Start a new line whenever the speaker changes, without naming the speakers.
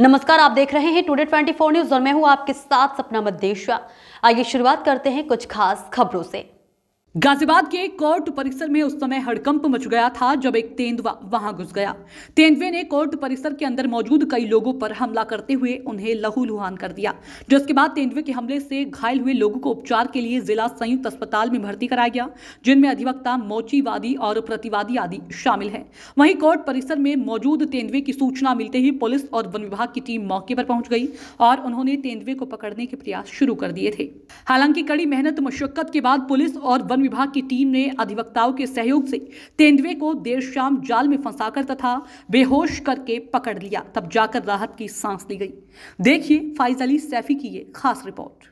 नमस्कार, आप देख रहे हैं टुडे 24 न्यूज़ और मैं हूँ आपके साथ सपना मदेशिया आइए शुरुआत करते हैं कुछ खास खबरों से।
गाजियाबाद के कोर्ट परिसर में उस समय हड़कंप मच गया था जब एक तेंदुआ वहाँ घुस गया। तेंदुए ने कोर्ट परिसर के अंदर मौजूद कई लोगों पर हमला करते हुए उन्हें लहूलुहान कर दिया। जिसके बाद तेंदुए के हमले से घायल हुए लोगों को उपचार के लिए जिला संयुक्त अस्पताल में भर्ती कराया गया, जिनमें अधिवक्ता, मोचीवादी और प्रतिवादी आदि शामिल है। वहीं कोर्ट परिसर में मौजूद तेंदुए की सूचना मिलते ही पुलिस और वन विभाग की टीम मौके पर पहुँच गई और उन्होंने तेंदुए को पकड़ने के प्रयास शुरू कर दिए थे। हालाँकि कड़ी मेहनत, मशक्कत के बाद पुलिस और विभाग की टीम ने अधिवक्ताओं के सहयोग से तेंदुए को देर शाम जाल में फंसाकर तथा बेहोश करके पकड़ लिया, तब जाकर राहत की सांस ली गई। देखिए फाइज अली सैफी की ये खास रिपोर्ट।